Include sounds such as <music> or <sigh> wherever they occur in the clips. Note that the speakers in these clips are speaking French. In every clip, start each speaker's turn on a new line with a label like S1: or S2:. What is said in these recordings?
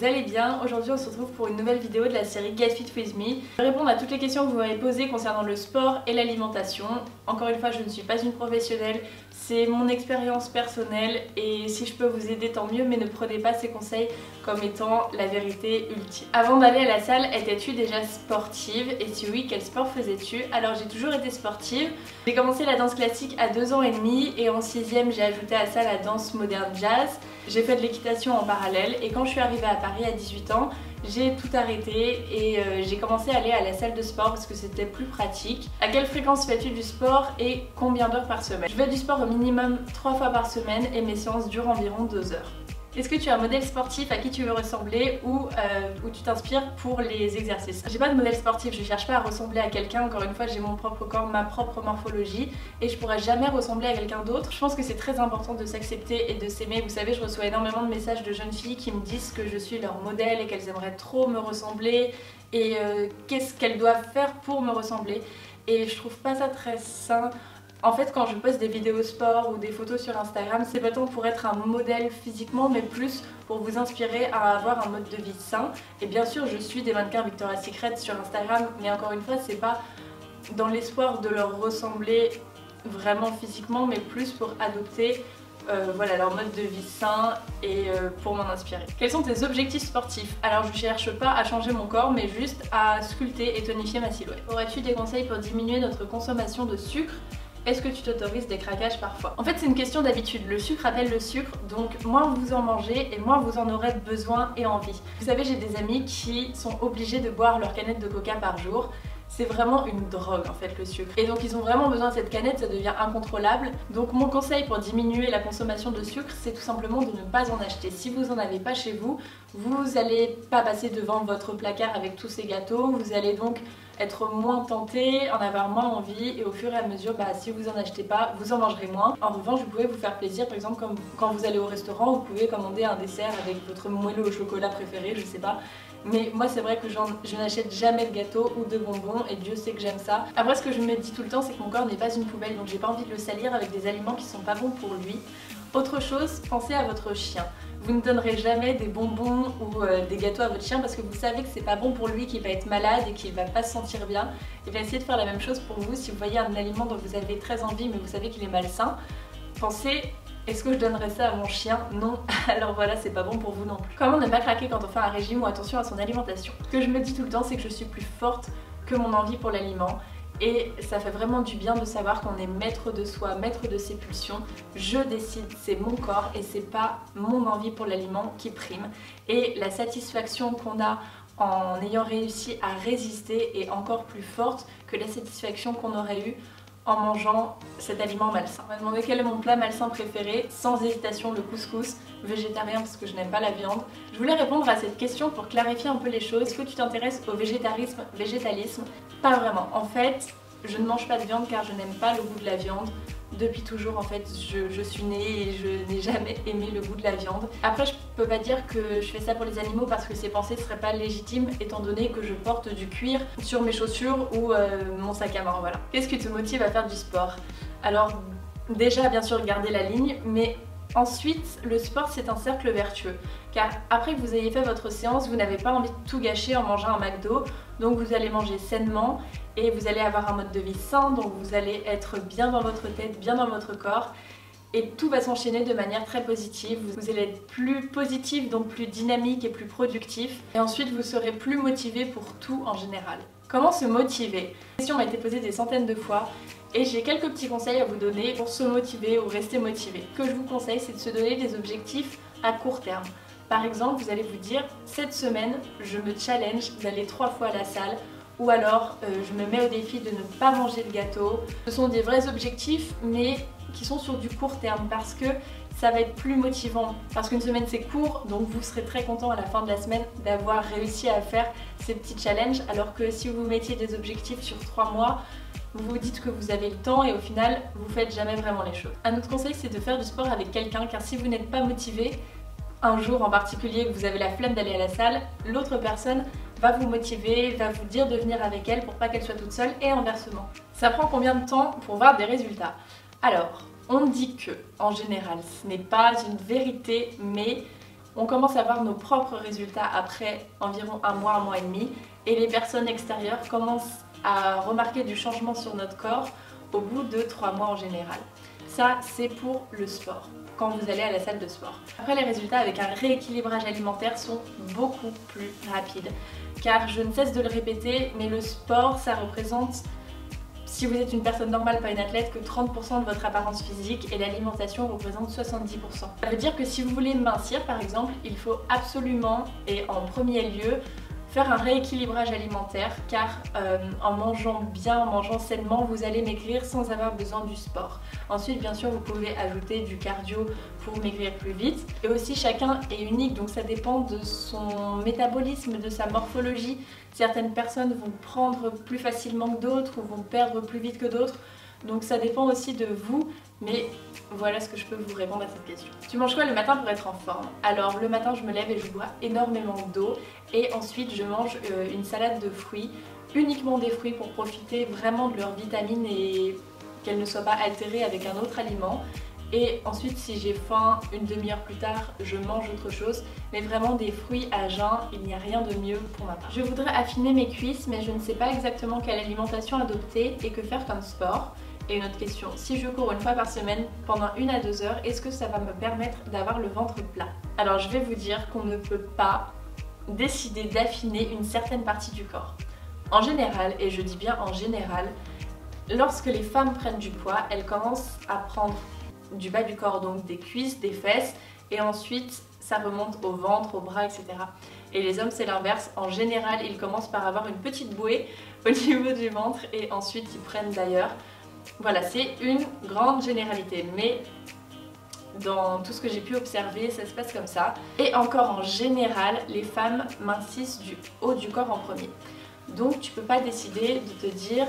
S1: vous allez bien. Aujourd'hui on se retrouve pour une nouvelle vidéo de la série Get Fit With Me. Je vais répondre à toutes les questions que vous m'avez posées concernant le sport et l'alimentation. Encore une fois, je ne suis pas une professionnelle, c'est mon expérience personnelle et si je peux vous aider tant mieux, mais ne prenez pas ces conseils comme étant la vérité ultime. Avant d'aller à la salle, étais-tu déjà sportive? Et si oui, quel sport faisais-tu? Alors j'ai toujours été sportive. J'ai commencé la danse classique à 2 ans et demi et en 6 j'ai ajouté à ça la danse moderne jazz. J'ai fait de l'équitation en parallèle et quand je suis arrivée à Paris à 18 ans, j'ai tout arrêté et euh, j'ai commencé à aller à la salle de sport parce que c'était plus pratique. À quelle fréquence fais-tu du sport et combien d'heures par semaine? Je fais du sport au minimum 3 fois par semaine et mes séances durent environ 2 heures. Est-ce que tu as un modèle sportif à qui tu veux ressembler ou euh, où tu t'inspires pour les exercices? J'ai pas de modèle sportif, je cherche pas à ressembler à quelqu'un, encore une fois j'ai mon propre corps, ma propre morphologie et je pourrais jamais ressembler à quelqu'un d'autre. Je pense que c'est très important de s'accepter et de s'aimer. Vous savez, je reçois énormément de messages de jeunes filles qui me disent que je suis leur modèle et qu'elles aimeraient trop me ressembler et euh, qu'est-ce qu'elles doivent faire pour me ressembler. Et je trouve pas ça très sain en fait, quand je poste des vidéos sport ou des photos sur Instagram, c'est pas tant pour être un modèle physiquement, mais plus pour vous inspirer à avoir un mode de vie sain. Et bien sûr, je suis des mannequins Victoria's Secret sur Instagram, mais encore une fois, c'est pas dans l'espoir de leur ressembler vraiment physiquement, mais plus pour adopter euh, leur mode de vie sain et euh, pour m'en inspirer. Quels sont tes objectifs sportifs? Alors je cherche pas à changer mon corps mais juste à sculpter et tonifier ma silhouette. Aurais-tu des conseils pour diminuer notre consommation de sucre? Est-ce que tu t'autorises des craquages parfois En fait c'est une question d'habitude, le sucre appelle le sucre, donc moins vous en mangez et moins vous en aurez besoin et envie. Vous savez j'ai des amis qui sont obligés de boire leur canette de coca par jour, c'est vraiment une drogue en fait le sucre. Et donc ils ont vraiment besoin de cette canette, ça devient incontrôlable. Donc mon conseil pour diminuer la consommation de sucre, c'est tout simplement de ne pas en acheter. Si vous n'en avez pas chez vous, vous n'allez pas passer devant votre placard avec tous ces gâteaux, vous allez donc être moins tenté, en avoir moins envie et au fur et à mesure, bah, si vous en achetez pas, vous en mangerez moins. En revanche, vous pouvez vous faire plaisir, par exemple quand vous allez au restaurant, vous pouvez commander un dessert avec votre moelleux au chocolat préféré, je sais pas. Mais moi c'est vrai que je n'achète jamais de gâteau ou de bonbons et Dieu sait que j'aime ça. Après ce que je me dis tout le temps c'est que mon corps n'est pas une poubelle donc j'ai pas envie de le salir avec des aliments qui sont pas bons pour lui. Autre chose, pensez à votre chien. Vous ne donnerez jamais des bonbons ou euh, des gâteaux à votre chien parce que vous savez que c'est pas bon pour lui, qu'il va être malade et qu'il va pas se sentir bien. Et bien essayez de faire la même chose pour vous si vous voyez un aliment dont vous avez très envie mais vous savez qu'il est malsain. Pensez est-ce que je donnerais ça à mon chien? Non. <laughs> Alors voilà, c'est pas bon pour vous non plus. Comment ne pas craquer quand on fait un régime ou attention à son alimentation? Ce que je me dis tout le temps, c'est que je suis plus forte que mon envie pour l'aliment et ça fait vraiment du bien de savoir qu'on est maître de soi, maître de ses pulsions. Je décide, c'est mon corps et c'est pas mon envie pour l'aliment qui prime. Et la satisfaction qu'on a en ayant réussi à résister est encore plus forte que la satisfaction qu'on aurait eue en mangeant cet aliment malsain. On m'a demandé quel est mon plat malsain préféré, sans hésitation le couscous, végétarien parce que je n'aime pas la viande. Je voulais répondre à cette question pour clarifier un peu les choses. Est-ce que tu t'intéresses au végétarisme, végétalisme? Pas vraiment. En fait, je ne mange pas de viande car je n'aime pas le goût de la viande depuis toujours en fait je, suis née et je n'ai jamais <laughs> aimé le goût de la viande. Après je peux pas dire que je fais ça pour les animaux parce que ces pensées seraient pas légitimes étant donné que je porte du cuir sur mes chaussures ou euh, mon sac à main voilà. Qu'est-ce qui te motive à faire du sport? Alors déjà bien sûr garder la ligne mais Ensuite, le sport c'est un cercle vertueux car après que vous ayez fait votre séance, vous n'avez pas envie de tout gâcher en mangeant un McDo donc vous allez manger sainement et vous allez avoir un mode de vie sain, donc vous allez être bien dans votre tête, bien dans votre corps et tout va s'enchaîner de manière très positive. Vous allez être plus positif, donc plus dynamique et plus productif. Et ensuite, vous serez plus motivé pour tout en général. Comment se motiver? La question m'a été posée des centaines de fois et j'ai quelques petits conseils à vous donner pour se motiver ou rester motivé. Ce que je vous conseille, c'est de se donner des objectifs à court terme. Par exemple, vous allez vous dire, cette semaine, je me challenge d'aller trois fois à la salle ou alors euh, je me mets au défi de ne pas manger de gâteau. Ce sont des vrais objectifs mais qui sont sur du court terme parce que ça va être plus motivant parce qu'une semaine c'est court donc vous serez très content à la fin de la semaine d'avoir réussi à faire ces petits challenges alors que si vous mettiez des objectifs sur trois mois vous vous dites que vous avez le temps et au final vous faites jamais vraiment les choses. Un autre conseil c'est de faire du sport avec quelqu'un car si vous n'êtes pas motivé un jour en particulier que vous avez la flemme d'aller à la salle, l'autre personne va vous motiver, va vous dire de venir avec elle pour pas qu'elle soit toute seule et inversement. Ça prend combien de temps pour voir des résultats? Alors, on dit que, en général, ce n'est pas une vérité, mais on commence à voir nos propres résultats après environ un mois, un mois et demi, et les personnes extérieures commencent à remarquer du changement sur notre corps au bout de trois mois en général. Ça, c'est pour le sport, quand vous allez à la salle de sport. Après, les résultats avec un rééquilibrage alimentaire sont beaucoup plus rapides. Car je ne cesse de le répéter, mais le sport, ça représente si vous êtes une personne normale, pas une athlète, que 30% de votre apparence physique et l'alimentation représente 70%. Ça veut dire que si vous voulez mincir par exemple, il faut absolument et en premier lieu faire un rééquilibrage alimentaire car euh, en mangeant bien, en mangeant sainement, vous allez maigrir sans avoir besoin du sport. Ensuite, bien sûr, vous pouvez ajouter du cardio pour maigrir plus vite. Et aussi, chacun est unique, donc ça dépend de son métabolisme, de sa morphologie. Certaines personnes vont prendre plus facilement que d'autres ou vont perdre plus vite que d'autres. Donc ça dépend aussi de vous, mais voilà ce que je peux vous répondre à cette question. Tu manges quoi le matin pour être en forme? Alors le matin je me lève et je bois énormément d'eau et ensuite je mange euh, une salade de fruits, uniquement des fruits pour profiter vraiment de leurs vitamines et qu'elles ne soient pas altérées avec un autre aliment. Et ensuite, si j'ai faim une demi-heure plus tard, je mange autre chose. Mais vraiment des fruits à jeun, il n'y a rien de mieux pour ma part. Je voudrais affiner mes cuisses, mais je ne sais pas exactement quelle alimentation adopter et que faire comme sport. Et une autre question, si je cours une fois par semaine pendant une à deux heures, est-ce que ça va me permettre d'avoir le ventre plat? Alors je vais vous dire qu'on ne peut pas décider d'affiner une certaine partie du corps. En général, et je dis bien en général, lorsque les femmes prennent du poids, elles commencent à prendre du bas du corps, donc des cuisses, des fesses, et ensuite ça remonte au ventre, au bras, etc. Et les hommes, c'est l'inverse. En général, ils commencent par avoir une petite bouée au <laughs> niveau du ventre et ensuite ils prennent d'ailleurs. Voilà, c'est une grande généralité, mais dans tout ce que j'ai pu observer, ça se passe comme ça. Et encore en général, les femmes mincissent du haut du corps en premier. Donc tu peux pas décider de te dire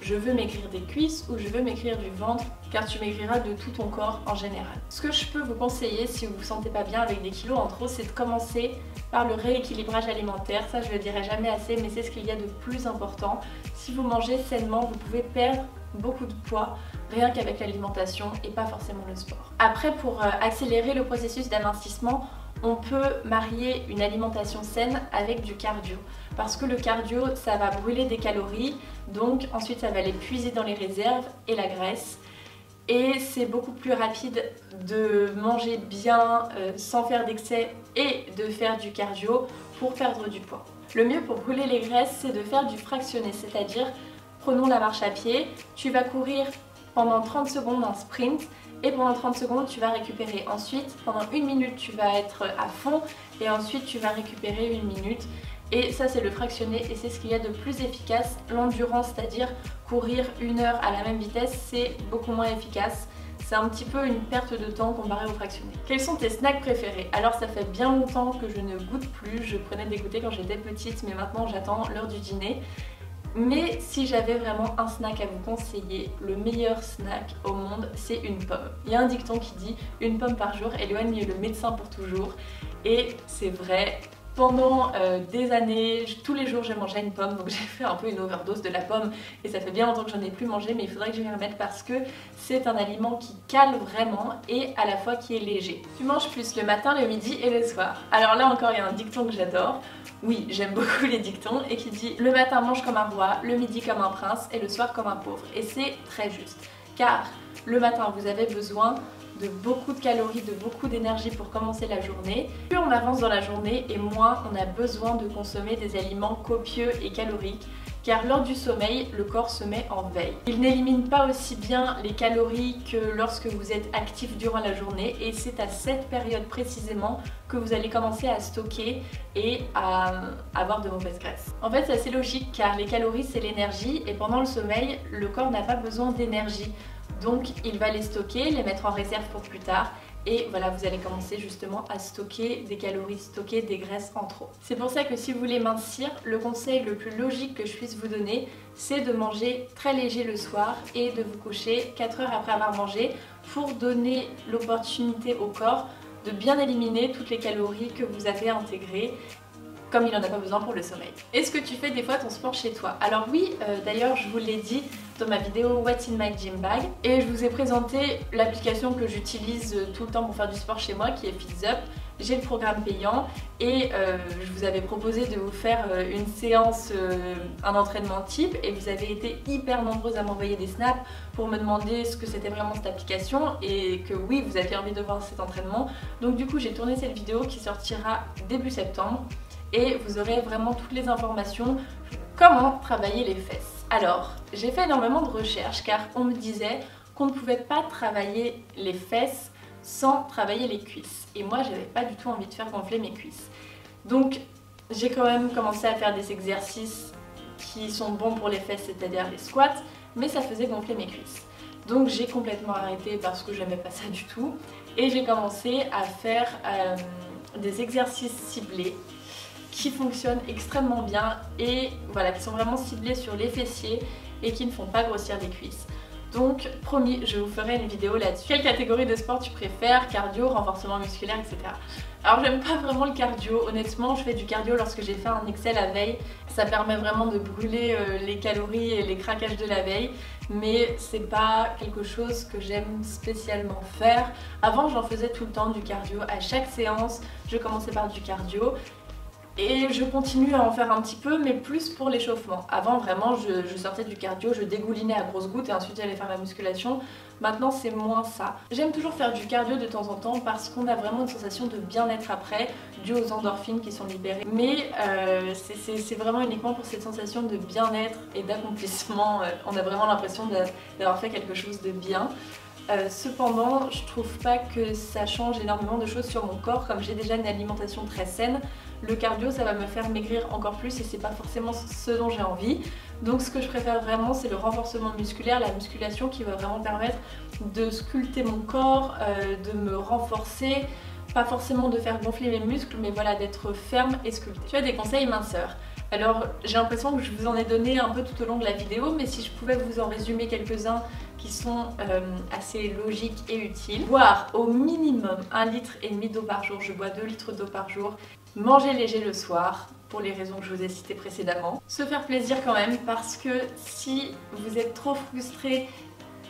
S1: je veux m'écrire des cuisses ou je veux m'écrire du ventre car tu maigriras de tout ton corps en général. Ce que je peux vous conseiller si vous vous sentez pas bien avec des kilos en trop, c'est de commencer par le rééquilibrage alimentaire. Ça, je le dirai jamais assez, mais c'est ce qu'il y a de plus important. Si vous mangez sainement, vous pouvez perdre beaucoup de poids rien qu'avec l'alimentation et pas forcément le sport. Après, pour euh, accélérer le processus d'amincissement, on peut marier une alimentation saine avec du cardio parce que le cardio ça va brûler des calories donc ensuite ça va les puiser dans les réserves et la graisse et c'est beaucoup plus rapide de manger bien euh, sans faire d'excès et de faire du cardio pour perdre du poids. Le mieux pour brûler les graisses c'est de faire du fractionné c'est à dire prenons la marche à pied, tu vas courir pendant 30 secondes en sprint et pendant 30 secondes tu vas récupérer. Ensuite pendant une minute tu vas être à fond et ensuite tu vas récupérer une minute. Et ça c'est le fractionné et c'est ce qu'il y a de plus efficace. L'endurance, c'est-à-dire courir une heure à la même vitesse, c'est beaucoup moins efficace. C'est un petit peu une perte de temps comparé au fractionné. Quels sont tes snacks préférés? Alors ça fait bien longtemps que je ne goûte plus, je prenais des goûters quand j'étais petite mais maintenant j'attends l'heure du dîner. Mais si j'avais vraiment un snack à vous conseiller, le meilleur snack au monde, c'est une pomme. Il y a un dicton qui dit une pomme par jour éloigne le médecin pour toujours. Et c'est vrai, pendant euh, des années, tous les jours j'ai mangé une pomme, donc <laughs> j'ai fait un peu une overdose de la pomme et ça fait bien longtemps que j'en ai plus mangé, mais il faudrait que je m'y remette parce que c'est un aliment qui cale vraiment et à la fois qui est léger. Tu manges plus le matin, le midi et le soir. Alors là encore, il y a un dicton que j'adore. Oui, j'aime <laughs> beaucoup les dictons et qui dit le matin mange comme un roi, le midi comme un prince et le soir comme un pauvre. Et c'est très juste. Car le matin, vous avez besoin de beaucoup de calories, de beaucoup d'énergie pour commencer la journée. Plus on avance dans la journée et moins on a besoin de consommer des aliments copieux et caloriques car lors du sommeil, le corps se met en veille. Il n'élimine pas aussi bien les calories que lorsque vous êtes actif durant la journée et c'est à cette période précisément que vous allez commencer à stocker et à avoir de mauvaises graisses. En fait, c'est assez logique car les calories c'est l'énergie et pendant le sommeil, le corps n'a pas besoin d'énergie. Donc il va les stocker, les mettre en réserve pour plus tard et voilà vous allez commencer justement à stocker des calories, stocker des graisses en trop. C'est pour ça que si vous voulez mincir, le conseil le plus logique que je puisse vous donner c'est de manger très léger le soir et de vous coucher 4 heures après avoir mangé pour donner l'opportunité au corps de bien éliminer toutes les calories que vous avez intégrées comme il n'en a pas besoin pour le sommeil. Est-ce que tu fais des fois ton sport chez toi? Alors oui, euh, d'ailleurs je vous l'ai dit, dans ma vidéo What's in my gym bag. Et je vous ai présenté l'application que j'utilise tout le temps pour faire du sport chez moi qui est FitZup j'ai le programme payant et euh, je vous avais proposé de vous faire euh, une séance, euh, un entraînement type. Et vous avez été hyper nombreuses à m'envoyer des snaps pour me demander ce que c'était vraiment cette application et que oui vous aviez envie de voir cet entraînement. Donc du coup j'ai tourné cette vidéo qui sortira début septembre. Et vous aurez vraiment toutes les informations comment travailler les fesses. Alors j'ai fait énormément de recherches car on me disait qu'on ne pouvait pas travailler les fesses sans travailler les cuisses. Et moi, j'avais pas du tout envie de faire gonfler mes cuisses. Donc, j'ai quand même commencé à faire des exercices qui sont bons pour les fesses, c'est-à-dire les squats, mais ça faisait gonfler mes cuisses. Donc j'ai complètement arrêté parce que j'aimais pas ça du tout. Et j'ai commencé à faire euh, des exercices ciblés qui fonctionnent extrêmement bien et voilà, qui sont vraiment ciblés sur les fessiers et qui ne font pas grossir les cuisses. Donc promis, je vous ferai une vidéo là-dessus. Quelle catégorie de sport tu préfères? Cardio, renforcement musculaire, etc. Alors j'aime pas vraiment le cardio, honnêtement je fais du cardio lorsque j'ai fait un Excel la veille. Ça permet vraiment de brûler euh, les calories et les craquages de la veille mais c'est pas quelque chose que j'aime spécialement faire. Avant j'en faisais tout le temps du cardio, à chaque séance je commençais par du cardio et je continue à en faire un petit peu, mais plus pour l'échauffement. Avant, vraiment, je, sortais du cardio, je dégoulinais à grosses gouttes et ensuite j'allais faire la musculation. Maintenant, c'est moins ça. J'aime toujours faire du cardio de temps en temps parce qu'on a vraiment une sensation de bien-être après, dû aux endorphines qui sont libérées. Mais euh, c'est vraiment uniquement pour cette sensation de bien-être et d'accomplissement. Euh, on a vraiment l'impression d'avoir fait quelque chose de bien. Euh, cependant, je trouve pas que ça change énormément de choses sur mon corps, comme j'ai déjà une alimentation très saine. Le cardio, ça va me faire maigrir encore plus et c'est pas forcément ce dont j'ai envie. Donc ce que je préfère vraiment, c'est le renforcement musculaire, la musculation qui va vraiment permettre de sculpter mon corps, euh, de me renforcer, pas forcément de faire gonfler mes muscles, mais voilà, d'être ferme et sculpté. Tu as des conseils minceurs alors j'ai l'impression que je vous en ai donné un peu tout au long de la vidéo, mais si je pouvais vous en résumer quelques-uns qui sont euh, assez logiques et utiles. Boire au minimum 1 litre et demi d'eau par jour, je bois 2 litres d'eau par jour. Manger léger le soir, pour les raisons que je vous ai citées précédemment. Se faire plaisir quand même, parce que si vous êtes trop frustré,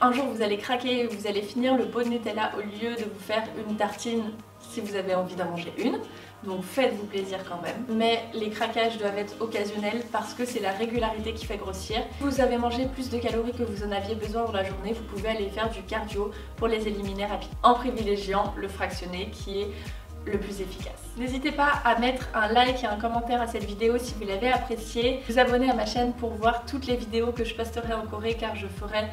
S1: un jour vous allez craquer, vous allez finir le pot de Nutella au lieu de vous faire une tartine si vous avez envie d'en manger une donc faites-vous plaisir quand même. Mais les craquages doivent être occasionnels parce que c'est la régularité qui fait grossir. Si vous avez mangé plus de calories que vous en aviez besoin dans la journée, vous pouvez aller faire du cardio pour les éliminer rapidement en privilégiant le fractionné qui est le plus efficace. N'hésitez pas à mettre un like et un commentaire à cette vidéo si vous l'avez appréciée. Vous abonner à ma chaîne pour voir toutes les vidéos que je posterai en Corée car je ferai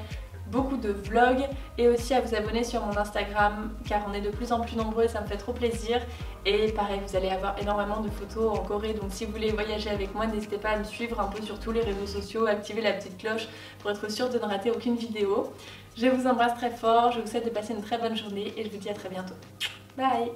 S1: beaucoup de vlogs et aussi à vous abonner sur mon Instagram car on est de plus en plus nombreux et ça me fait trop plaisir et pareil vous allez avoir énormément de photos en Corée donc si vous voulez voyager avec moi n'hésitez pas à me suivre un peu sur tous les réseaux sociaux, activer la petite cloche pour être sûr de ne rater aucune vidéo. Je vous embrasse très fort, je vous souhaite de passer une très bonne journée et je vous dis à très bientôt. Bye